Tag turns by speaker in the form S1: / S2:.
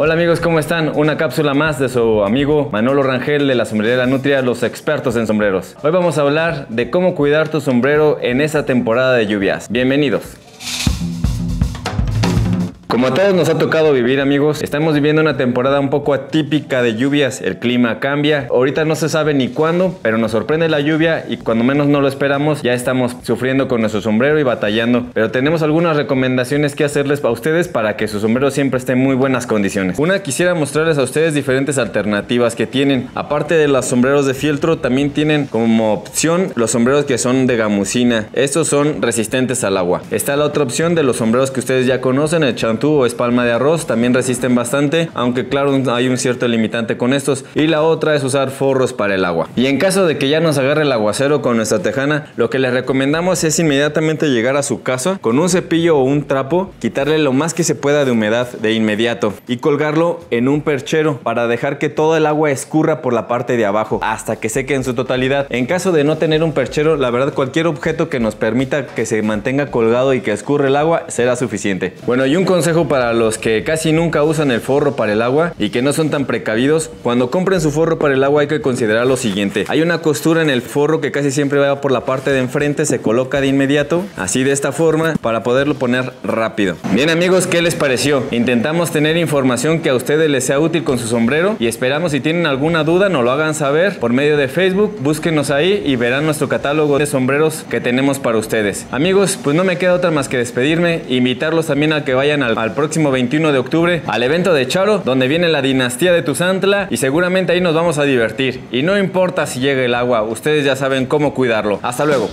S1: Hola amigos, ¿cómo están? Una cápsula más de su amigo Manolo Rangel de la sombrerera Nutria, los expertos en sombreros. Hoy vamos a hablar de cómo cuidar tu sombrero en esa temporada de lluvias. Bienvenidos. Como a todos nos ha tocado vivir amigos, estamos viviendo una temporada un poco atípica de lluvias, el clima cambia, ahorita no se sabe ni cuándo, pero nos sorprende la lluvia y cuando menos no lo esperamos ya estamos sufriendo con nuestro sombrero y batallando, pero tenemos algunas recomendaciones que hacerles para ustedes para que su sombrero siempre esté en muy buenas condiciones. Una, quisiera mostrarles a ustedes diferentes alternativas que tienen, aparte de los sombreros de fieltro, también tienen como opción los sombreros que son de gamusina, estos son resistentes al agua. Está la otra opción de los sombreros que ustedes ya conocen, el chantú o espalma de arroz, también resisten bastante, aunque claro hay un cierto limitante con estos. Y la otra es usar forros para el agua. Y en caso de que ya nos agarre el aguacero con nuestra tejana, lo que les recomendamos es inmediatamente llegar a su casa con un cepillo o un trapo, quitarle lo más que se pueda de humedad de inmediato y colgarlo en un perchero para dejar que todo el agua escurra por la parte de abajo hasta que seque en su totalidad. En caso de no tener un perchero, la verdad cualquier objeto que nos permita que se mantenga colgado y que escurre el agua será suficiente. Bueno, y un consejo para los que casi nunca usan el forro para el agua y que no son tan precavidos. Cuando compren su forro para el agua hay que considerar lo siguiente. Hay una costura en el forro que casi siempre va por la parte de enfrente, se coloca de inmediato, así de esta forma, para poderlo poner rápido. Bien amigos, ¿qué les pareció? Intentamos tener información que a ustedes les sea útil con su sombrero y esperamos si tienen alguna duda nos lo hagan saber por medio de Facebook, búsquenos ahí y verán nuestro catálogo de sombreros que tenemos para ustedes. Amigos, pues no me queda otra más que despedirme, invitarlos también a que vayan al al próximo 21 de octubre al evento de Charo, donde viene la dinastía de Tuzantla y seguramente ahí nos vamos a divertir. Y no importa si llega el agua, ustedes ya saben cómo cuidarlo. Hasta luego.